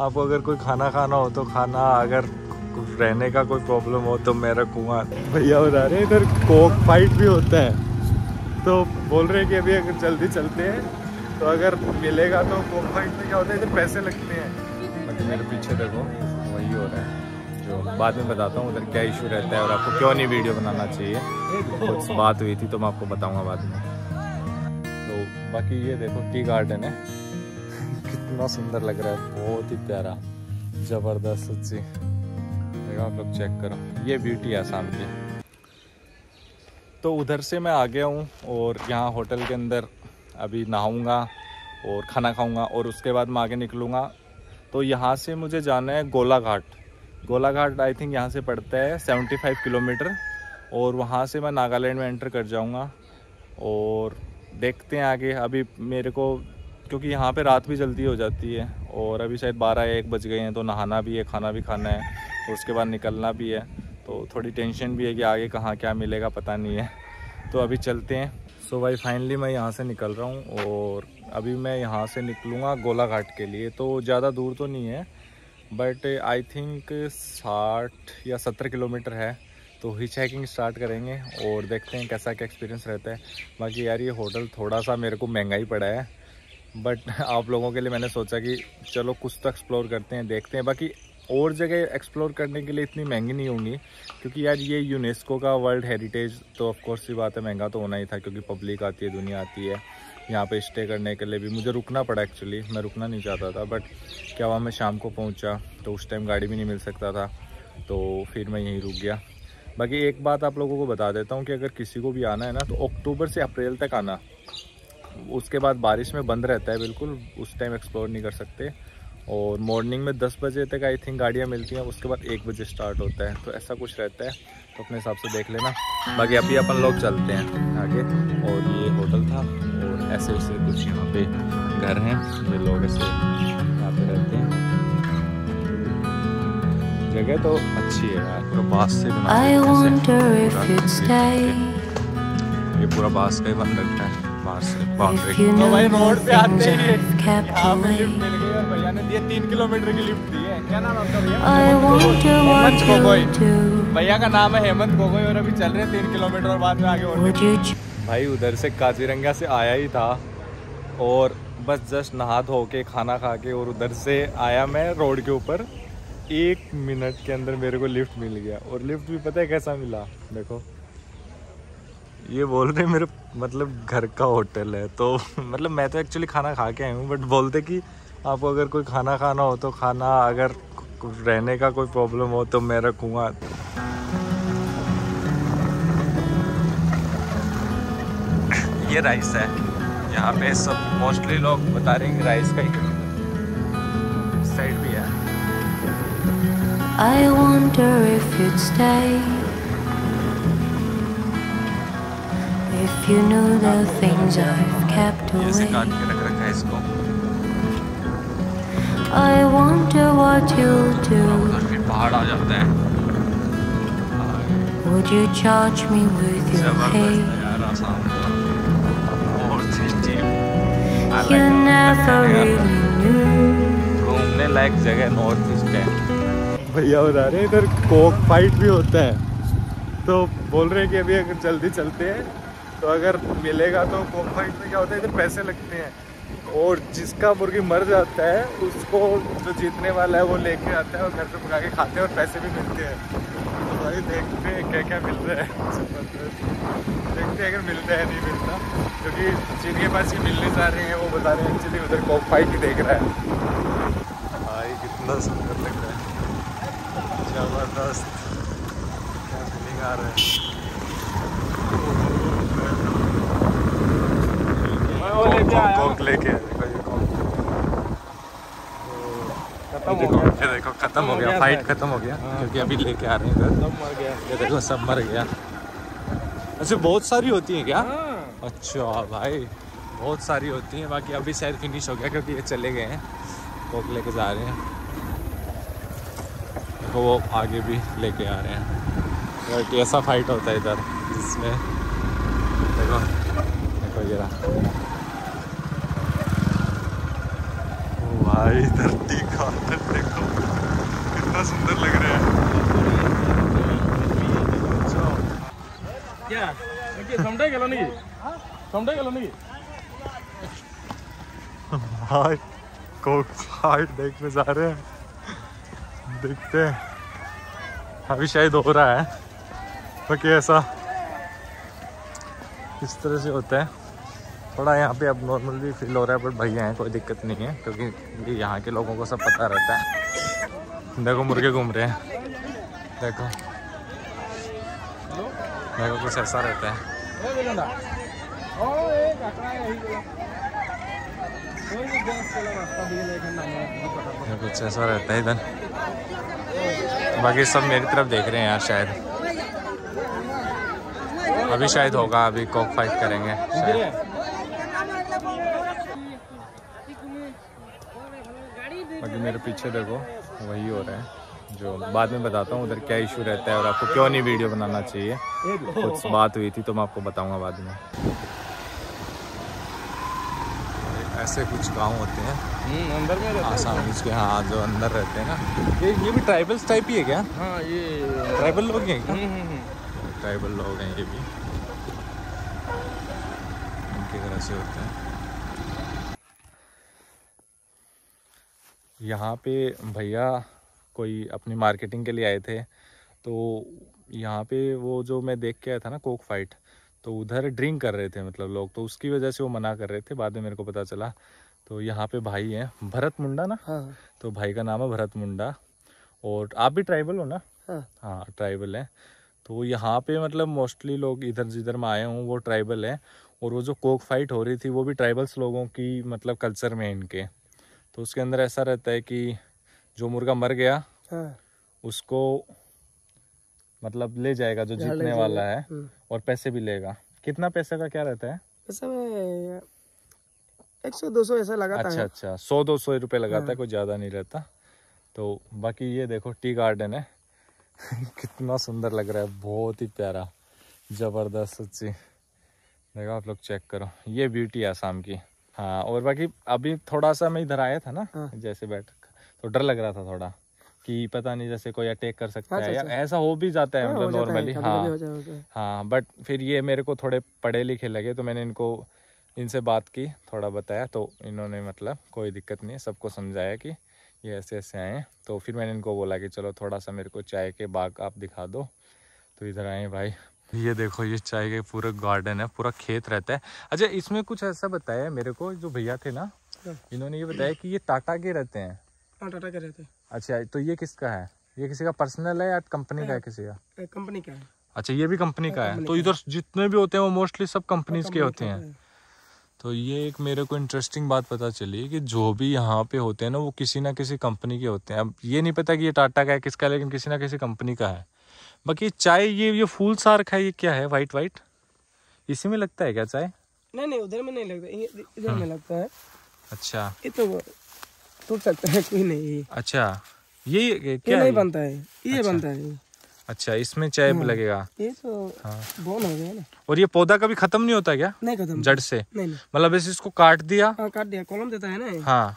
आपको अगर कोई खाना खाना हो तो खाना, अगर रहने का कोई प्रॉब्लम हो तो मेरा रखूँगा भैया बता रहे इधर कोक फाइट भी होता है। तो बोल रहे हैं कि अभी अगर जल्दी चलते हैं तो अगर मिलेगा तो कोक फाइट में क्या होता है, इधर पैसे लगते हैं। बाकी मेरे पीछे देखो, वही हो रहा है। जो बाद में बताता हूँ, उधर क्या इशू रहता है और आपको क्यों नहीं वीडियो बनाना चाहिए। कुछ बात हुई थी तो मैं आपको बताऊँगा बाद में। तो बाकी ये देखो टी गार्डन है। कितना सुंदर लग रहा है, बहुत ही प्यारा। ज़बरदस्त सच्ची आप लोग चेक करो। ये ब्यूटी है आसाम की। तो उधर से मैं आ गया हूँ और यहाँ होटल के अंदर अभी नहाऊँगा और खाना खाऊँगा और उसके बाद मैं आगे निकलूँगा। तो यहाँ से मुझे जाना है गोला घाट गोला घाट आई थिंक यहाँ से पड़ता है 75 किलोमीटर और वहाँ से मैं नागालैंड में एंटर कर जाऊँगा। और देखते हैं आगे। अभी मेरे को क्योंकि यहाँ पे रात भी जल्दी हो जाती है और अभी शायद बारह एक बज गए हैं तो नहाना भी है, खाना भी खाना है तो उसके बाद निकलना भी है तो थोड़ी टेंशन भी है कि आगे कहाँ क्या मिलेगा, पता नहीं है। तो अभी चलते हैं। सो भाई फाइनली मैं यहाँ से निकल रहा हूँ और अभी मैं यहाँ से निकलूँगा गोलाघाट के लिए तो ज़्यादा दूर तो नहीं है बट आई थिंक साठ या सत्तर किलोमीटर है तो हिच हाइकिंग स्टार्ट करेंगे और देखते हैं कैसा क्या एक्सपीरियंस रहता है। बाकी यार, ये होटल थोड़ा सा मेरे को महँगा ही पड़ा है। बट आप लोगों के लिए मैंने सोचा कि चलो कुछ तो एक्सप्लोर करते हैं, देखते हैं। बाकी और जगह एक्सप्लोर करने के लिए इतनी महँगी नहीं होंगी, क्योंकि यार ये यूनेस्को का वर्ल्ड हेरिटेज तो ऑफकोर्स ही बात है, महँगा तो होना ही था, क्योंकि पब्लिक आती है, दुनिया आती है। यहाँ पे स्टे करने के लिए भी मुझे रुकना पड़ा एक्चुअली मैं रुकना नहीं चाहता था बट क्या हुआ, मैं शाम को पहुँचा तो उस टाइम गाड़ी भी नहीं मिल सकता था तो फिर मैं यहीं रुक गया। बाकी एक बात आप लोगों को बता देता हूँ कि अगर किसी को भी आना है ना तो अक्टूबर से अप्रैल तक आना। उसके बाद बारिश में बंद रहता है बिल्कुल उस टाइम एक्सप्लोर नहीं कर सकते। और मॉर्निंग में 10 बजे तक आई थिंक गाड़ियाँ मिलती हैं उसके बाद एक बजे स्टार्ट होता है। तो ऐसा कुछ रहता है तो अपने हिसाब से देख लेना। बाकी अभी अपन लोग चलते हैं आगे। और ये होटल था और ऐसे वैसे कुछ यहाँ पे घर हैं ये लोग ऐसे यहाँ पे रहते हैं। जगह तो अच्छी है यार पूरा बाँस से बना ये पूरा बाँस का ही बन रखा है बाहर से बाउंड्री तो भाई रोड पे आते हैं। यहाँ पे लिफ्ट मिल गई और भैया ने दिए तीन किलोमीटर की लिफ्ट दी है। क्या नाम आपका भैया? हेमंत गोगोई। भैया का नाम है हेमंत गोगोई और अभी चल रहे हैं तीन किलोमीटर और बाद में आगे और भाई उधर से काजीरंगा से आया ही था और बस जस्ट नहा धो के खाना खा के और उधर से आया मैं रोड के ऊपर। एक मिनट के अंदर मेरे को लिफ्ट मिल गया और लिफ्ट भी पता है कैसा मिला? देखो। ये बोल रहे मेरे मतलब घर का होटल है तो मतलब मैं तो एक्चुअली खाना खा के आया हूँ बट बोलते कि आपको अगर कोई खाना खाना हो तो खाना अगर रहने का कोई प्रॉब्लम हो तो मैं रखूँगा। ये राइस है। यहाँ पे सब मोस्टली लोग बता रहे हैं राइस का ही साइड भी है। I wonder if you'd stay. If you knew the things I've kept away I wonder what you'll do Would you charge me with your hate You never really knew घूमने लायक जगह north east है भैया बता रहे इधर Coke fight भी होता है तो बोल रहे हैं कि अभी अगर जल्दी चलते हैं तो अगर मिलेगा तो फाइट में क्या होता है इधर पैसे लगते हैं। और जिसका मुर्गी मर जाता है, उसको जो जीतने वाला है, वो लेके आता है और घर पे पका के खाते हैं और पैसे भी मिलते हैं। तो भाई देखते हैं क्या क्या मिल रहा है। देखते हैं अगर मिलता है, नहीं मिलता क्योंकि जिनके पास ये मिलने जा रहे हैं, वो बता रहे हैं, एक्चुअली उधर कोक फाइट ही देख रहा है। भाई कितना सुंदर लग रहा है। ज़बरदस्त। क्या फीलिंग आ रहा है कोक लेके ये देखो खत्म हो गया फाइट खत्म हो गया हाँ। क्योंकि अभी लेके आ रहे हैं इधर। ये देखो सब मर गया। अच्छा बहुत सारी होती हैं क्या? हाँ। अच्छा भाई बहुत सारी होती हैं। बाकी अभी शायद फिनिश हो गया क्योंकि ये चले गए हैं। कोक लेके जा रहे हैं। देखो वो आगे भी लेके आ रहे हैं। ऐसा फाइट होता है इधर जिसमें देखो देखो ये रहा। भाई धरती का देखो। कितना सुंदर लग रहा है। अच्छा। क्या? समझा गलो नहीं। नहीं। भाई कोक देखने जा रहे हैं। देखते हैं। अभी शायद हो रहा है। बाकी ऐसा इस तरह से होता है। थोड़ा यहाँ पे अब नॉर्मल भी फील हो रहा है बट भैया हैं, कोई दिक्कत नहीं है, क्योंकि यहाँ के लोगों को सब पता रहता है। देखो, मुर्गे घूम रहे हैं। देखो। देखो, कुछ ऐसा रहता है। कुछ ऐसा रहता है इधर। बाकी सब मेरी तरफ़ देख रहे हैं यार, शायद। अभी शायद होगा, अभी कॉक फाइट करेंगे, शायद बाकी मेरे पीछे देखो वही हो रहा है। जो बाद में बताता हूँ उधर क्या इशू रहता है और आपको क्यों नहीं वीडियो बनाना चाहिए। कुछ बात हुई थी तो मैं आपको बताऊँगा बाद में। ऐसे कुछ गाँव होते हैं। हम्म अंदर में आसाम के हाँ जो अंदर रहते हैं ना। ये ये भी ट्राइबल्स टाइप ही है क्या? हाँ ये ट्राइबल लोग हैं क्या? हम्म हम्म हम्म। ट्राइबल लोग हैं ये भी। इनकी तरह से होते हैं। यहाँ पे भैया कोई अपनी मार्केटिंग के लिए आए थे तो यहाँ पे वो जो मैं देख के आया था ना कोक फाइट तो उधर ड्रिंक कर रहे थे मतलब लोग तो उसकी वजह से वो मना कर रहे थे बाद में मेरे को पता चला। तो यहाँ पे भाई हैं भरत मुंडा ना? हाँ। तो भाई का नाम है भरत मुंडा और आप भी ट्राइबल हो ना? हाँ। हाँ ट्राइबल है। तो यहाँ पे मतलब मोस्टली लोग इधर जिधर मैं आए हूँ वो ट्राइबल है और वो जो कोक फाइट हो रही थी वो भी ट्राइबल्स लोगों की मतलब कल्चर में इनके। तो उसके अंदर ऐसा रहता है कि जो मुर्गा मर गया हाँ। उसको मतलब ले जाएगा जो जीतने वाला है और पैसे भी लेगा। कितना पैसे का क्या रहता है? में एक सौ दो सौ ऐसा लगाता अच्छा अच्छा सौ दो सौ रुपये लगाता हाँ। है। कोई ज़्यादा नहीं रहता। तो बाकी ये देखो टी गार्डन है। कितना सुंदर लग रहा है बहुत ही प्यारा ज़बरदस्त सच्ची। देखो आप लोग चेक करो। ये ब्यूटी है आसाम की। हाँ और बाकी अभी थोड़ा सा मैं इधर आया था ना हाँ। जैसे बैठ तो डर लग रहा था थोड़ा कि पता नहीं जैसे कोई अटैक कर सकता अच्छा, है या अच्छा। ऐसा हो भी जाता है हाँ, मतलब नॉर्मली है। हाँ बट फिर ये मेरे को थोड़े पढ़े लिखे लगे तो मैंने इनको इनसे बात की थोड़ा बताया तो इन्होंने मतलब कोई दिक्कत नहीं है सबको समझाया कि ये ऐसे ऐसे आए तो फिर मैंने इनको बोला कि चलो थोड़ा सा मेरे को चाय के बाग आप दिखा दो तो इधर आए भाई ये देखो ये चाय के पूरा गार्डन है पूरा खेत रहता है। अच्छा इसमें कुछ ऐसा बताया मेरे को जो भैया थे ना हाँ। इन्होंने ये बताया कि ये टाटा के रहते हैं। हाँ टाटा के रहते हैं। अच्छा तो ये किसका है? ये किसी का पर्सनल है या कंपनी का है किसी का? कंपनी का है। अच्छा ये भी कंपनी का है। तो इधर जितने भी होते हैं वो मोस्टली सब कंपनीज़ के होते हैं। तो ये एक मेरे को इंटरेस्टिंग बात पता चली कि जो भी यहाँ पे होते हैं ना वो किसी ना किसी कंपनी के होते हैं। अब ये नहीं पता कि ये टाटा का है किसका है लेकिन किसी ना किसी कंपनी का है। बाकी चाय ये ये फूल सा रखा है ये क्या है? वाइट वाइट इसी में लगता है क्या चाय? नहीं नहीं उधर में नहीं लगता। इधर में लगता है। अच्छा। ये तो टूट सकता है कोई नहीं। अच्छा। ये क्या नहीं बनता है। ये बनता है अच्छा इसमें चाय हाँ, लगेगा। ये तो हाँ। बोन हो गया ना। और ये पौधा कभी खत्म नहीं होता क्या? नहीं खत्म। जड़ से। मतलब इसको काट दिया। हाँ काट दिया। कॉलम देता है ना। हाँ।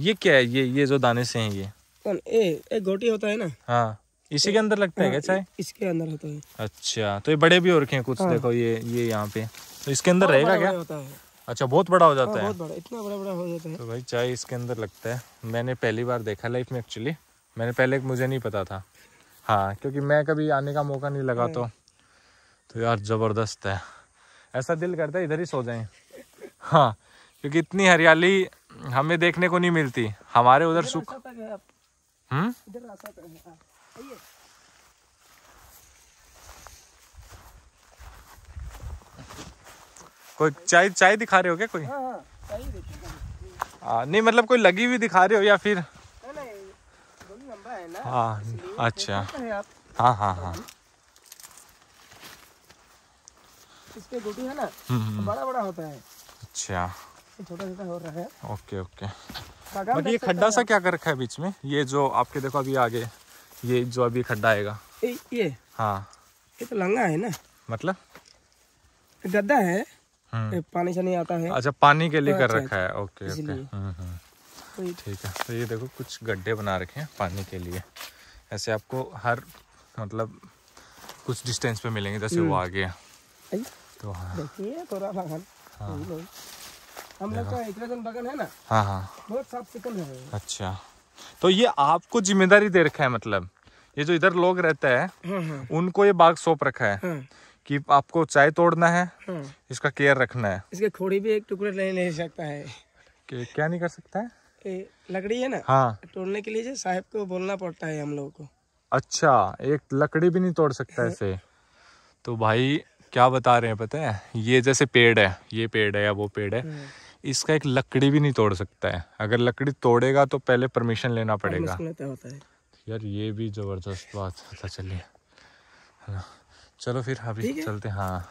ये क्या है? ये ये जो दाने से हैं ये। कौन? ए एक गोटी होता है ना। हाँ। इसी के अंदर लगता है क्या चाय? इसके अंदर होता है। अच्छा तो ये बड़े भी हो रखे हैं कुछ हाँ। देखो ये ये यहाँ पे। तो इसके अंदर रहेगा क्या? होता है। अच्छा बहुत बड़ा हो हाँ, जाता है बहुत बड़ा इतना बड़ा बड़ा हो जाता है। तो भाई चाय इसके अंदर लगता है। मैंने पहली बार देखा लाइफ में एक्चुअली मैंने पहले मुझे नहीं पता था। हाँ क्योंकि मैं कभी आने का मौका नहीं लगा तो। तो यार ज़बरदस्त है। ऐसा दिल करता है इधर ही सो जाएँ। हाँ क्योंकि इतनी हरियाली हमें देखने को नहीं मिलती। हमारे उधर सुख है हम्म? आइए। कोई चाय चाय दिखा रहे हो क्या कोई? हाँ हाँ नहीं मतलब कोई लगी हुई दिखा रहे हो या फिर? है ना हाँ अच्छा। हाँ हाँ हाँ इस पे गोटी है ना हम्म, हम्म, बड़ा बड़ा होता है। अच्छा। छोटा छोटा हो रहा है। Okay okay. ये खड्डा सा क्या कर रखा है बीच में? ये जो आपके देखो अभी आगे। ये जो अभी खड्डा आएगा। ये ये? हाँ। ये तो लंगा है ना? मतलब? गद्दा है। हम्म। पानी से नहीं आता है। अच्छा पानी के लिए कर अच्छा, रखा है। Okay okay. इसलिए। हम्म हम्म। ठीक है। तो ये देखो कुछ गड्ढे बना रखे हैं पानी के लिए। ऐसे आपको हर मतलब कुछ डिस्टेंस पे मिलेंगे जैसे वो आ गया तो हाँ। देखिए थोड़ा बागान हाँ। हम लोग का है ना? हाँ हाँ। बहुत साफ़ सुथरा है। अच्छा। तो ये आपको ज़िम्मेदारी दे रखा है मतलब। ये जो इधर लोग रहते हैं हाँ हाँ उनको ये बाग सौंप रखा है हाँ कि आपको चाय तोड़ना है हाँ इसका केयर रखना है। इसके खोड़ी भी एक टुकड़ा नहीं ले सकता है। कि क्या नहीं कर सकता है? ये लकड़ी है ना? हाँ। तोड़ने के लिए साहब को बोलना पड़ता है हम लोगों को। अच्छा एक लकड़ी भी नहीं तोड़ सकता ऐसे। तो भाई क्या बता रहे हैं पता है? ये जैसे पेड़ है ये पेड़ है या वो पेड़ हाँ। इसका एक लकड़ी भी नहीं तोड़ सकता है। अगर लकड़ी तोड़ेगा तो पहले परमिशन लेना पड़ेगा। होता है यार ये भी ज़बरदस्त बात पता चली। है ना? चलो फिर अभी चलते हैं। हाँ।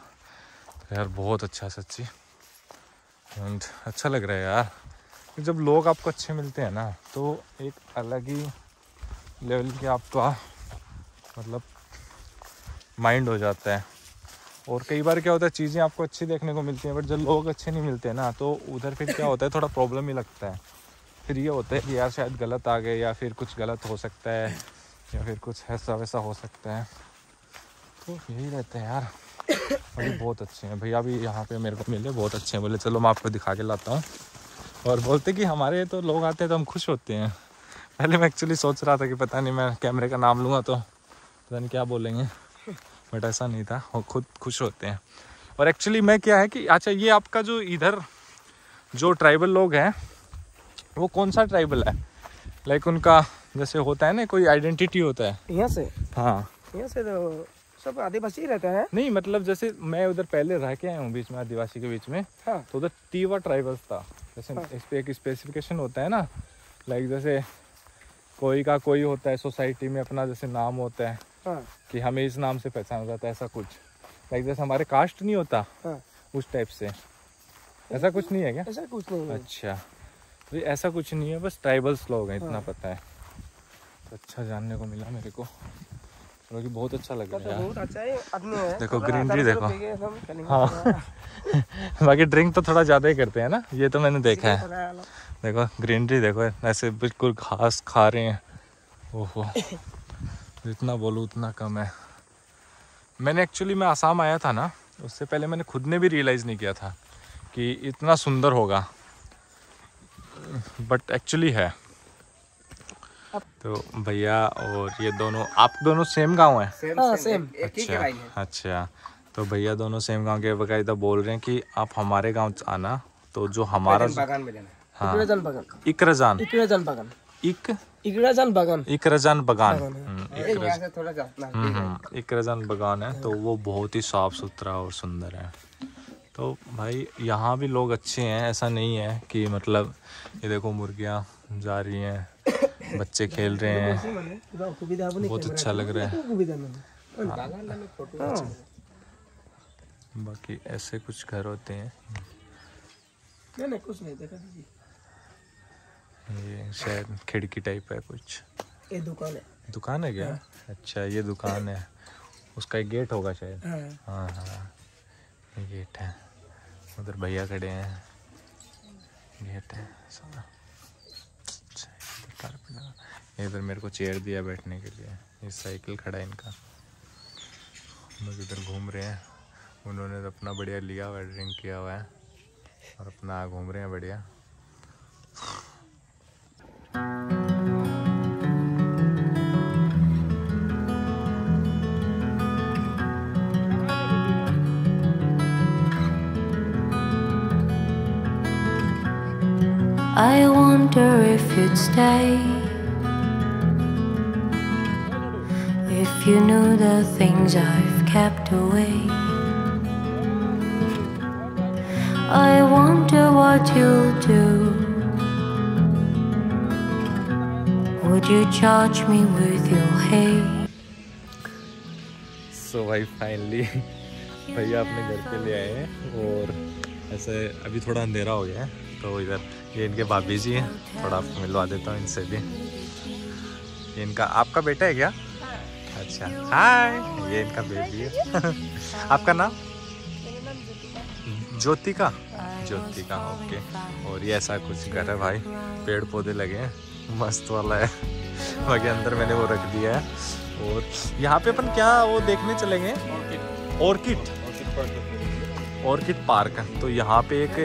यार बहुत अच्छा सच्ची। एंड अच्छा लग रहा है यार। जब लोग आपको अच्छे मिलते हैं ना तो एक अलग ही लेवल की आपका मतलब माइंड हो जाता है। और कई बार क्या होता है, चीज़ें आपको अच्छी देखने को मिलती हैं बट जब लोग अच्छे नहीं मिलते ना तो उधर फिर क्या होता है, थोड़ा प्रॉब्लम ही लगता है। फिर ये होता है कि यार, शायद गलत आ गए या फिर कुछ गलत हो सकता है, या फिर कुछ ऐसा वैसा हो सकता है। तो यही रहता है यार। अभी बहुत अच्छे हैं। भैया भी यहाँ पे मेरे को मिले, बहुत अच्छे हैं। बोले, चलो मैं आपको दिखा के लाता हूँ। और बोलते कि हमारे तो लोग आते हैं तो हम खुश होते हैं। पहले मैं एक्चुअली सोच रहा था कि पता नहीं मैं कैमरे का नाम लूँगा तो पता नहीं क्या बोलेंगे। बट ऐसा नहीं था। वो खुद खुश होते हैं। और एक्चुअली मैं क्या है कि अच्छा ये आपका जो इधर जो ट्राइबल लोग हैं वो कौन सा ट्राइबल है? लाइक उनका जैसे होता है ना कोई आइडेंटिटी होता है। यहाँ से? हाँ। यहाँ से तो सब आदिवासी रहता है। नहीं मतलब जैसे मैं उधर पहले रह के आया हूँ बीच में आदिवासी के बीच में हाँ। तो उधर तीवा ट्राइबल्स था। जैसे हाँ। इस पे एक स्पेसिफिकेशन होता है ना लाइक जैसे कोई का कोई होता है सोसाइटी में अपना जैसे नाम होता है। हाँ। कि हमें इस नाम से पहचाना जाता है ऐसा कुछ। लाइक जैसे हमारे कास्ट नहीं होता हाँ। उस टाइप से। ऐसा कुछ नहीं है क्या? ऐसा कुछ नहीं है। अच्छा। तो ऐसा कुछ नहीं है बस ट्राइबल्स लोग हैं इतना हाँ। पता है। तो अच्छा जानने को मिला मेरे को। चलो कि बहुत अच्छा लग तो रहा है बहुत अच्छा है है। देखो, greenery देखो। कलिंग हाँ। बाकी ड्रिंक तो थोड़ा ज़्यादा ही करते हैं ना ये तो मैंने देखा है। देखो ग्रीनरी देखो ऐसे बिल्कुल घास खा रहे हैं। ओहो। जितना बोलूँ उतना कम है। मैंने एक्चुअली मैं आसाम आया था ना उससे पहले मैंने खुद ने भी रियलाइज़ नहीं किया था कि इतना सुंदर होगा। बट एक्चुअली है। तो भैया और ये दोनों आप दोनों सेम गाँव हैं? हाँ सेम अच्छा अच्छा। तो भैया दोनों सेम गाँव के बकायदा बोल रहे हैं कि आप हमारे गाँव आना तो जो हमारा बागान में लेना हाँ। इकरजान बागान। इक बागान। इकरजान बगान। बगान ये यहाँ से थोड़ा जाना हम्म, इकरजान बगान है तो वो बहुत ही साफ़ सुथरा और सुंदर है। तो भाई यहाँ भी लोग अच्छे हैं ऐसा नहीं है कि मतलब ये देखो मुर्गियाँ जा रही हैं बच्चे खेल रहे हैं। बहुत अच्छा लग रहा है। हाँ। बाकी ऐसे कुछ घर होते हैं। नहीं नहीं कुछ नहीं देखा दीजिए। ये शायद खिड़की टाइप है कुछ। ये दुकान है। दुकान है क्या? अच्छा ये दुकान है। उसका एक गेट होगा शायद? हाँ। हाँ हाँ। गेट है। उधर भैया खड़े हैं। गेट है। सारा। ये इधर मेरे को चेयर दिया बैठने के लिए। ये साइकिल खड़ा है इनका। लोग इधर घूम रहे हैं। उन्होंने तो अपना बढ़िया लिया हुआ है ड्रिंक किया हुआ है। और अपना घूम रहे हैं बढ़िया। I wonder if you'd stay. If you knew the things I've kept away. I wonder what you'll do. Would you charge me with your hate? सो भाई फाइनली भैया अपने घर पे ले आए हैं और ऐसे अभी थोड़ा अंधेरा हो गया है तो इधर ये इनके भाभी जी हैं। थोड़ा आपको मिलवा देता हूँ इनसे भी। ये इनका आपका बेटा है क्या? अच्छा हाय ये इनका बेबी है। आपका नाम? ज्योतिका। ज्योतिका ओके। और ये ऐसा कुछ घर है भाई। पेड़ पौधे लगे हैं। मस्त वाला है। बाकी अंदर मैंने वो रख दिया है। और यहाँ पे अपन क्या वो देखने चलेंगे? ऑर्किड ऑर्किड पार्क है। तो यहाँ पे एक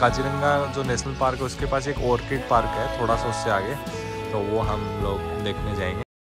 काजीरंगा जो नेशनल पार्क है, उसके पास एक ऑर्किड पार्क है, थोड़ा सा उससे आगे। तो वो हम लोग देखने जाएँगे।